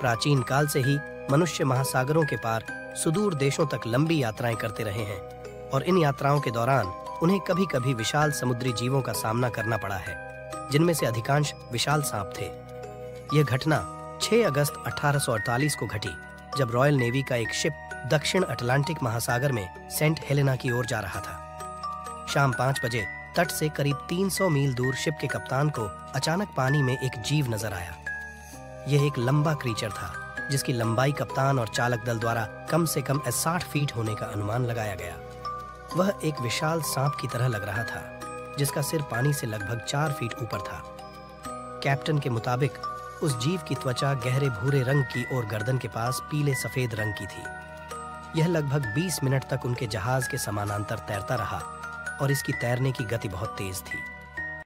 प्राचीन काल से ही मनुष्य महासागरों के पार सुदूर देशों तक लंबी यात्राएँ करते रहे हैं और इन यात्राओं के दौरान उन्हें कभी-कभी विशाल समुद्री जीवों का सामना करना पड़ा है, जिनमें से अधिकांश विशाल सांप थे। यह घटना 6 अगस्त 1848 को घटी, जब रॉयल नेवी का एक शिप दक्षिण अटलांटिक महासागर में सेंट हेलेना की ओर जा रहा था। शाम पाँच बजे तट से करीब 300 मील दूर शिप के कप्तान को अचानक पानी में एक जीव नज़र आया। यह एक लंबा क्रीचर था, जिसकी लंबाई कप्तान और चालक दल द्वारा कम से कम 60 फीट होने का अनुमान लगाया गया। वह एक विशाल सांप की तरह लग रहा था, जिसका सिर पानी से लगभग चार फीट ऊपर था। कैप्टन के मुताबिक, उस जीव की त्वचा गहरे भूरे रंग की और गर्दन के पास पीले सफ़ेद रंग की थी। यह लगभग 20 मिनट तक उनके जहाज़ के समानांतर तैरता रहा और इसकी तैरने की गति बहुत तेज थी।